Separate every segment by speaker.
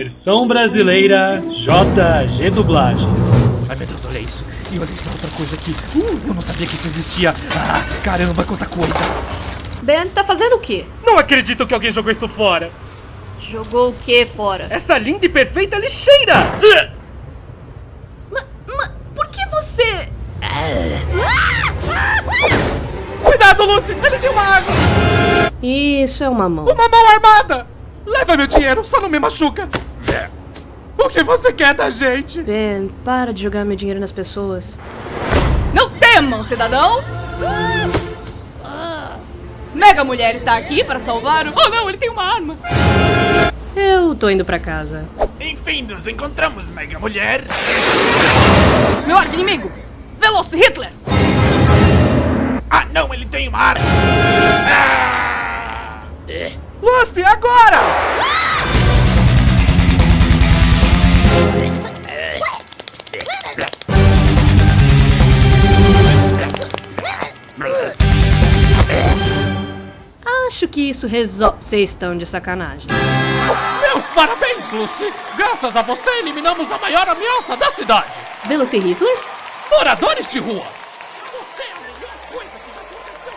Speaker 1: Versão brasileira JG Dublagens.
Speaker 2: Ai meu Deus, olha isso. E olha essa outra coisa aqui. Uh, eu não sabia que isso existia. Ah, caramba, quanta coisa.
Speaker 3: Ben, tá fazendo o quê?
Speaker 2: Não acredito que alguém jogou isso fora.
Speaker 3: Jogou o quê fora?
Speaker 2: Essa linda e perfeita lixeira.
Speaker 3: Ma, ma, por que você...
Speaker 2: Cuidado, Lucy, ele tem uma arma.
Speaker 3: Isso é uma mão.
Speaker 2: Uma mão armada. Leva meu dinheiro, só não me machuca. O que você quer da gente?
Speaker 3: Ben, para de jogar meu dinheiro nas pessoas.
Speaker 4: Não temam, cidadãos! Mega Mulher está aqui para salvar o... Oh não, ele tem uma arma!
Speaker 3: Eu tô indo pra casa.
Speaker 5: Enfim, nos encontramos, Mega Mulher.
Speaker 4: Meu arqui-inimigo! Veloci Hitler!
Speaker 5: Ah, não, ele tem uma arma. Ah!
Speaker 2: Lucy, agora!
Speaker 3: Acho que isso resolve. Vocês estão de sacanagem.
Speaker 2: Meus parabéns, Lucy! Graças a você eliminamos a maior ameaça da cidade!
Speaker 3: Veloci Hitler?
Speaker 2: Moradores de rua! Você é a melhor coisa que já aconteceu!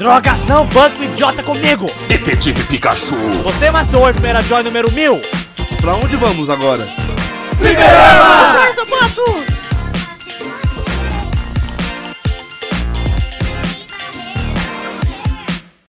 Speaker 6: Droga, não banco idiota comigo!
Speaker 7: Detetive Pikachu.
Speaker 6: Você matou a primeira Joy número 1000!
Speaker 8: Pra onde vamos agora?
Speaker 3: Sapatos!